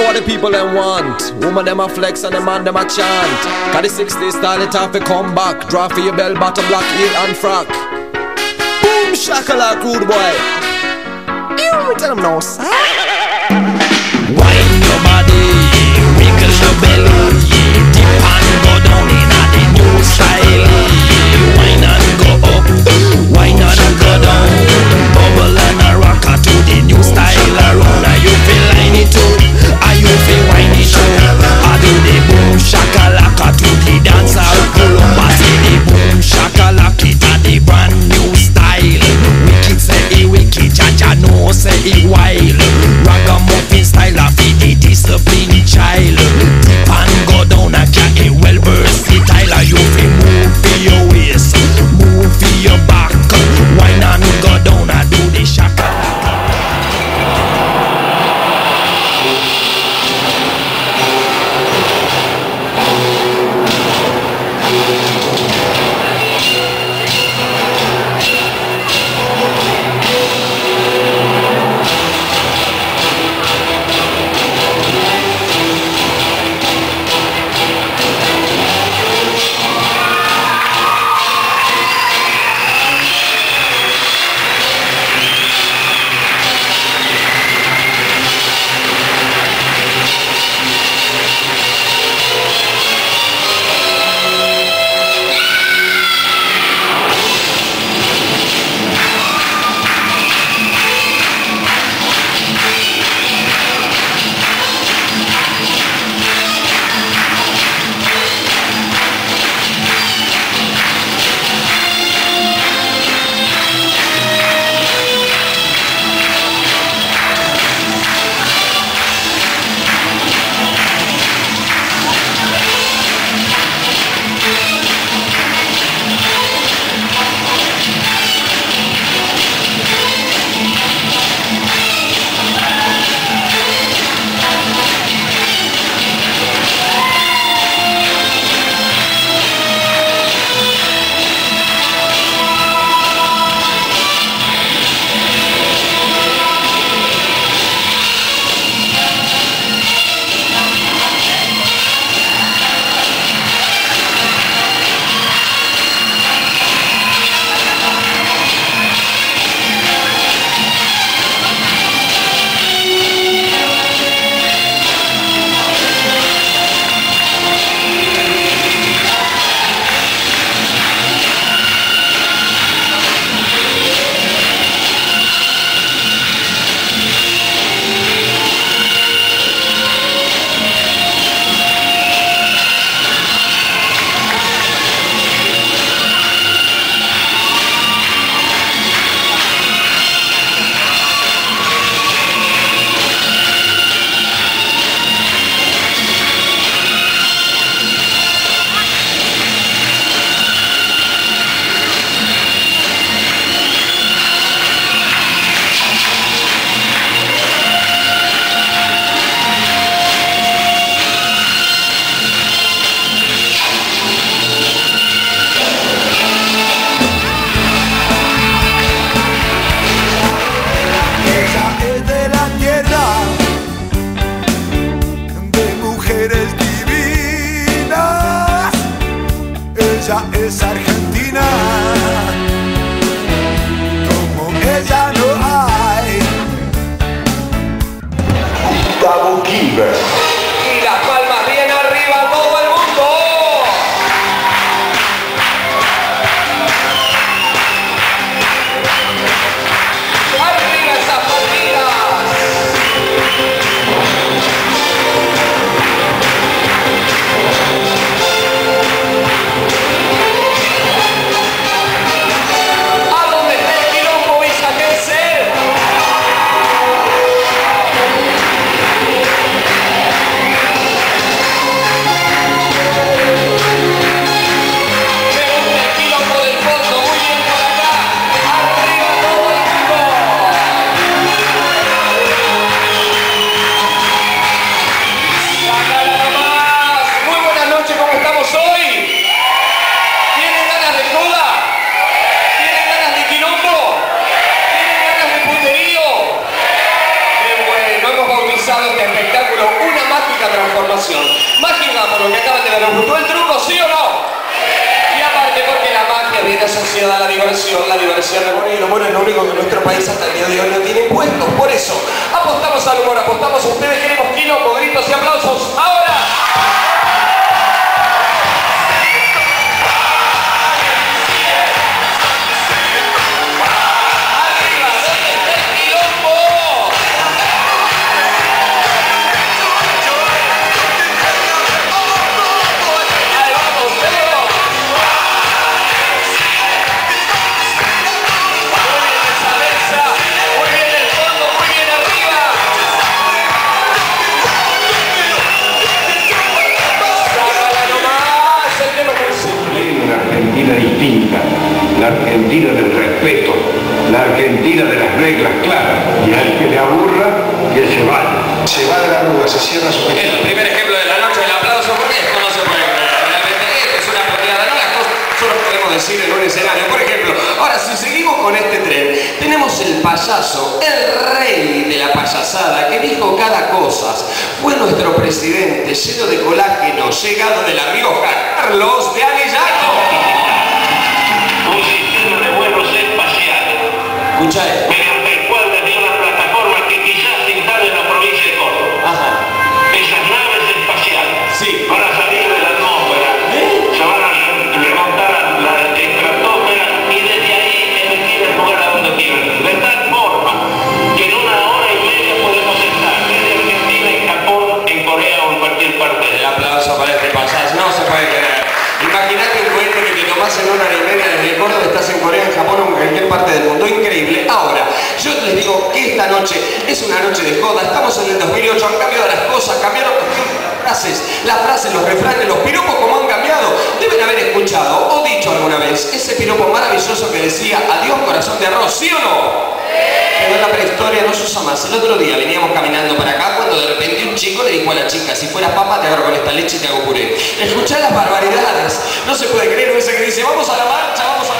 for the people them want. Woman them a flex and the man them a chant. Got the 60s style it have to come back. Draw for your bell bottom black heel and frack. Boom shakala crude boy. You tell them no sir. Wine your body, wrinkle your belly. es Argentina. Como ella no hay. Gustavo Gilbert. nos el truco, ¿sí o no? ¡Sí! Y aparte porque la magia viene asociada a la diversión, la diversión de bueno y lo bueno es lo único que nuestro país hasta el día de hoy no tiene impuestos, por eso apostamos al humor, apostamos a ustedes, queremos kilos, gritos y aplausos. Argentina de las reglas claras. Y al que le aburra, que se vaya. Se va de la arruga, se cierra su El primer ejemplo de la noche, el aplauso, porque esto no se puede. Realmente esto es una pateada, no las cosas solo podemos decir en un escenario. Por ejemplo, ahora si seguimos con este tren, tenemos el payaso, el rey de la payasada, que dijo cada cosa. Fue nuestro presidente, lleno de colágeno, llegado de La Rioja, Carlos de Aguillato. Escucha esto. Es una noche de joda. Estamos en el 2008, han cambiado las cosas, cambiaron las frases, las frases, los refranes, los piropos como han cambiado. Deben haber escuchado o dicho alguna vez ese piropo maravilloso que decía adiós corazón de arroz, ¿sí o no? Pero en la prehistoria no se usa más. El otro día veníamos caminando para acá cuando de repente un chico le dijo a la chica, si fueras papa te agarro con esta leche y te hago puré. Escuchá las barbaridades. No se puede creer ese que dice, vamos a la marcha, vamos